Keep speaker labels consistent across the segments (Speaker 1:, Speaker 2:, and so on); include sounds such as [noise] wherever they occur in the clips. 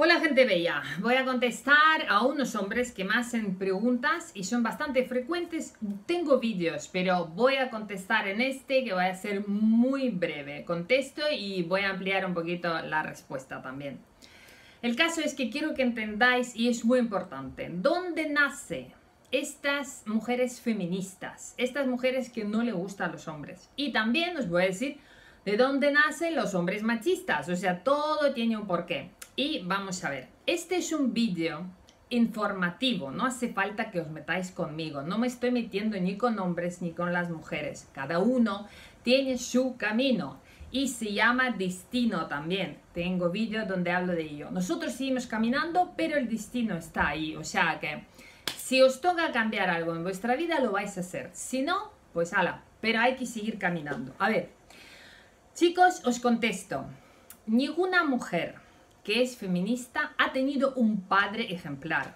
Speaker 1: Hola gente bella, voy a contestar a unos hombres que me hacen preguntas y son bastante frecuentes. Tengo vídeos, pero voy a contestar en este que va a ser muy breve. Contesto y voy a ampliar un poquito la respuesta también. El caso es que quiero que entendáis, y es muy importante, ¿dónde nace estas mujeres feministas? Estas mujeres que no le gustan a los hombres. Y también os voy a decir de dónde nacen los hombres machistas. O sea, todo tiene un porqué. Y vamos a ver, este es un vídeo informativo, no hace falta que os metáis conmigo, no me estoy metiendo ni con hombres ni con las mujeres, cada uno tiene su camino y se llama destino también. Tengo vídeos donde hablo de ello. Nosotros seguimos caminando, pero el destino está ahí, o sea que si os toca cambiar algo en vuestra vida lo vais a hacer, si no, pues ala, pero hay que seguir caminando. A ver, chicos, os contesto, ninguna mujer que es feminista ha tenido un padre ejemplar.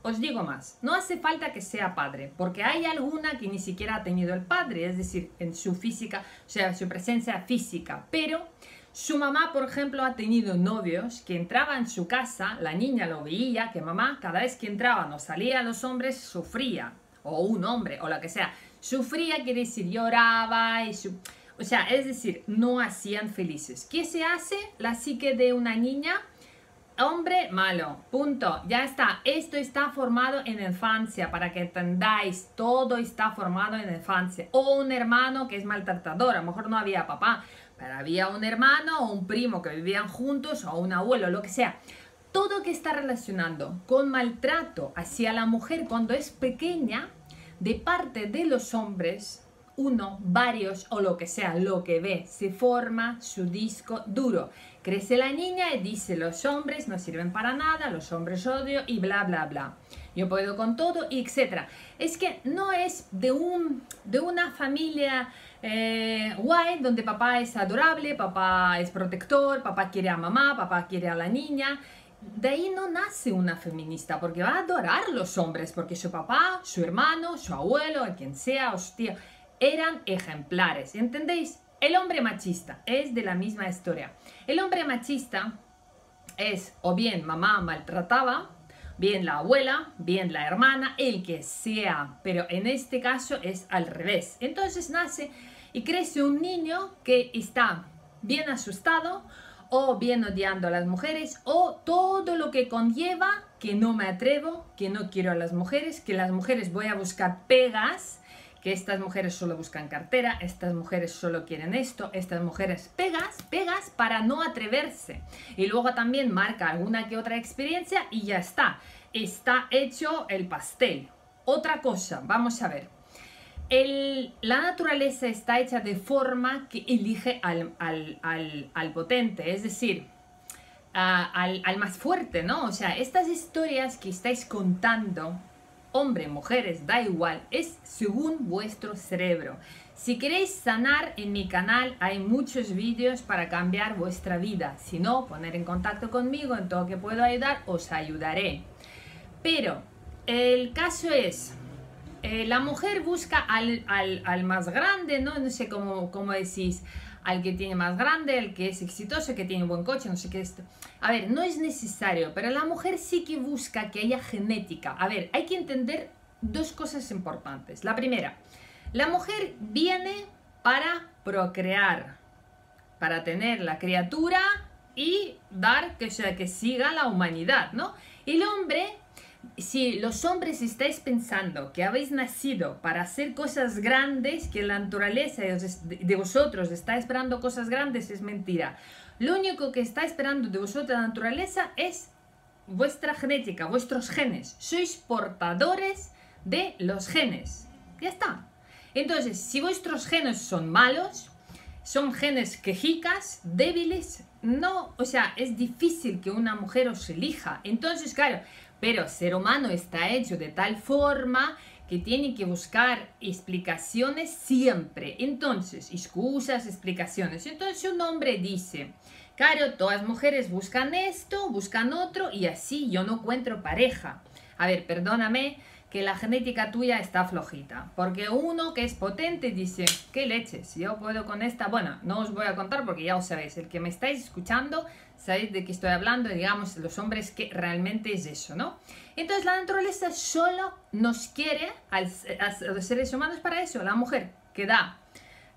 Speaker 1: Os digo más, no hace falta que sea padre, porque hay alguna que ni siquiera ha tenido el padre, es decir, en su física, o sea, su presencia física, pero su mamá, por ejemplo, ha tenido novios que entraba en su casa, la niña lo veía, que mamá cada vez que entraban o salían los hombres sufría, o un hombre, o lo que sea, sufría, quiere decir, lloraba y o sea, es decir, no hacían felices. ¿Qué se hace? La psique de una niña, hombre malo, punto, ya está. Esto está formado en infancia, para que entendáis, todo está formado en infancia. O un hermano que es maltratador, a lo mejor no había papá, pero había un hermano o un primo que vivían juntos o un abuelo, lo que sea. Todo que está relacionando con maltrato hacia la mujer cuando es pequeña, de parte de los hombres, uno, varios o lo que sea, lo que ve, se forma su disco duro. Crece la niña y dice los hombres no sirven para nada, los hombres odio y bla bla bla. Yo puedo con todo etcétera. Es que no es de, un, de una familia eh, guay donde papá es adorable, papá es protector, papá quiere a mamá, papá quiere a la niña. De ahí no nace una feminista porque va a adorar los hombres porque su papá, su hermano, su abuelo, quien sea, hostia, eran ejemplares. ¿Entendéis? El hombre machista es de la misma historia. El hombre machista es o bien mamá maltrataba, bien la abuela, bien la hermana, el que sea, pero en este caso es al revés. Entonces nace y crece un niño que está bien asustado o bien odiando a las mujeres o todo lo que conlleva que no me atrevo, que no quiero a las mujeres, que las mujeres voy a buscar pegas que estas mujeres solo buscan cartera, estas mujeres solo quieren esto, estas mujeres pegas, pegas para no atreverse. Y luego también marca alguna que otra experiencia y ya está. Está hecho el pastel. Otra cosa, vamos a ver. la naturaleza está hecha de forma que elige al, al, potente, es decir, al, al más fuerte, ¿no? O sea, estas historias que estáis contando hombre, mujeres, da igual, es según vuestro cerebro. Si queréis sanar en mi canal hay muchos vídeos para cambiar vuestra vida. Si no, poner en contacto conmigo en todo que puedo ayudar, os ayudaré. Pero el caso es, eh, la mujer busca al, más grande, ¿no? No sé cómo, cómo decís, al que tiene más grande, el que es exitoso, que tiene buen coche, no sé qué esto. A ver, no es necesario, pero la mujer sí que busca que haya genética. A ver, hay que entender dos cosas importantes. La primera, la mujer viene para procrear, para tener la criatura y dar que, sea, que siga la humanidad, ¿no? El hombre si los hombres estáis pensando que habéis nacido para hacer cosas grandes, que la naturaleza de vosotros está esperando cosas grandes, es mentira. Lo único que está esperando de vosotros la naturaleza es vuestra genética, vuestros genes. Sois portadores de los genes. Ya está. Entonces, si vuestros genes son malos, son genes quejicas, débiles, no, o sea, es difícil que una mujer os elija. Entonces, claro, pero ser humano está hecho de tal forma que tiene que buscar explicaciones siempre. Entonces, excusas, explicaciones. Entonces un hombre dice, claro, todas mujeres buscan esto, buscan otro y así yo no encuentro pareja. A ver, perdóname, que la genética tuya está flojita. Porque uno que es potente dice, ¿qué leches? Yo puedo con esta... Bueno, no os voy a contar porque ya os sabéis, el que me estáis escuchando, sabéis de qué estoy hablando, digamos, los hombres que realmente es eso, ¿no? Entonces la naturaleza solo nos quiere, a los seres humanos para eso, la mujer que da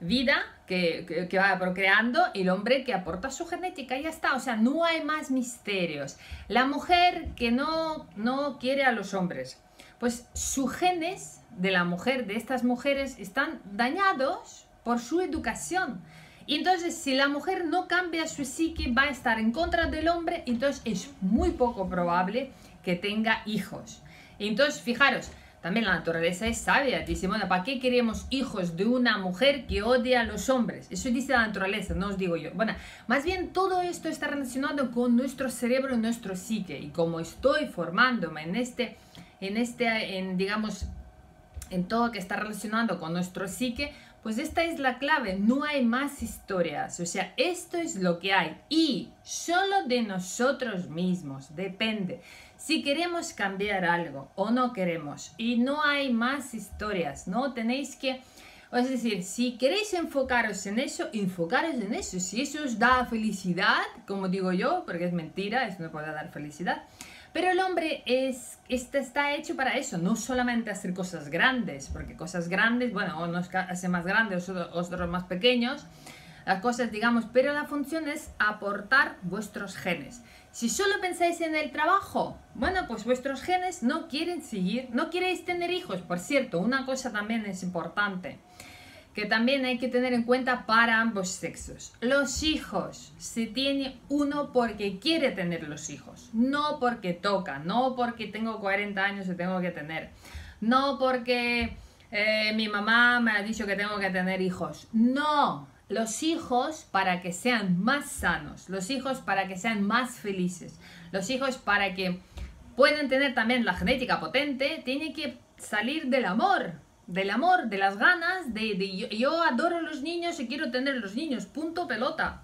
Speaker 1: vida, que, que, va procreando, y el hombre que aporta su genética, ya está, o sea, no hay más misterios. La mujer que no, no quiere a los hombres, pues sus genes de la mujer, de estas mujeres, están dañados por su educación. Y entonces, si la mujer no cambia su psique, va a estar en contra del hombre, entonces es muy poco probable que tenga hijos. Entonces, fijaros, también la naturaleza es sabia. Dice, bueno, ¿para qué queremos hijos de una mujer que odia a los hombres? Eso dice la naturaleza, no os digo yo. Bueno, más bien todo esto está relacionado con nuestro cerebro y nuestro psique. Y como estoy formándome en este en este, en, digamos, en todo que está relacionado con nuestro psique, pues esta es la clave, no hay más historias, o sea, esto es lo que hay y solo de nosotros mismos depende. Si queremos cambiar algo o no queremos y no hay más historias, no tenéis que, es decir, si queréis enfocaros en eso, enfocaros en eso, si eso os da felicidad, como digo yo, porque es mentira, eso no puede dar felicidad, pero el hombre es, este está hecho para eso, no solamente hacer cosas grandes, porque cosas grandes, bueno, unos hacen más grandes, otros más pequeños, las cosas, digamos, pero la función es aportar vuestros genes. Si solo pensáis en el trabajo, bueno, pues vuestros genes no quieren seguir, no queréis tener hijos, por cierto, una cosa también es importante que también hay que tener en cuenta para ambos sexos. Los hijos se tiene uno porque quiere tener los hijos, no porque toca, no porque tengo 40 años y tengo que tener, no porque eh, mi mamá me ha dicho que tengo que tener hijos, no. Los hijos para que sean más sanos, los hijos para que sean más felices, los hijos para que puedan tener también la genética potente, tiene que salir del amor, del amor, de las ganas, de, yo, adoro a los niños y quiero tener los niños, punto pelota.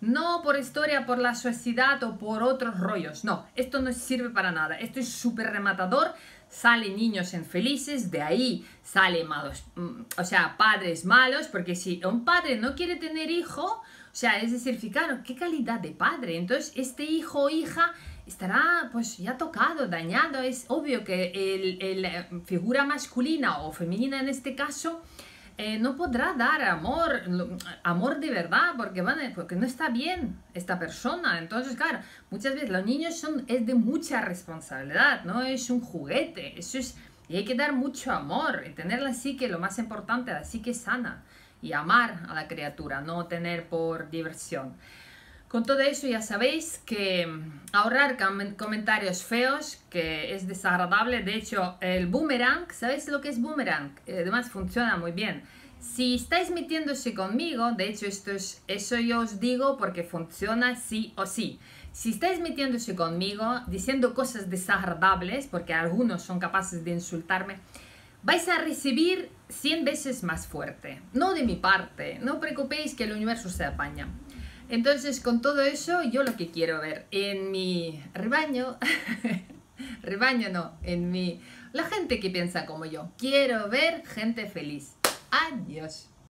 Speaker 1: No por historia, por la sociedad o por otros rollos. No, esto no sirve para nada. Esto es súper rematador. Salen niños infelices, de ahí salen malos, mm, o sea, padres malos, porque si un padre no quiere tener hijo, o sea, es decir, fijaros, qué calidad de padre. Entonces, este hijo o hija estará pues ya tocado, dañado. Es obvio que el, eh, figura masculina o femenina en este caso eh, no podrá dar amor, amor de verdad, porque, porque no está bien esta persona. Entonces, claro, muchas veces los niños son, es de mucha responsabilidad, no es un juguete, eso es, y hay que dar mucho amor y tener la psique, lo más importante, la psique sana y amar a la criatura, no tener por diversión. Con todo eso ya sabéis que ahorrar comentarios feos, que es desagradable. De hecho, el boomerang, ¿sabéis lo que es boomerang? Eh, además funciona muy bien. Si estáis metiéndose conmigo, de hecho esto es, eso yo os digo porque funciona sí o sí. Si estáis metiéndose conmigo, diciendo cosas desagradables, porque algunos son capaces de insultarme, vais a recibir 100 veces más fuerte. No de mi parte, no preocupéis que el universo se apaña. Entonces, con todo eso, yo lo que quiero ver en mi rebaño, [laughs] rebaño no, en mi... La gente que piensa como yo. Quiero ver gente feliz. Adiós.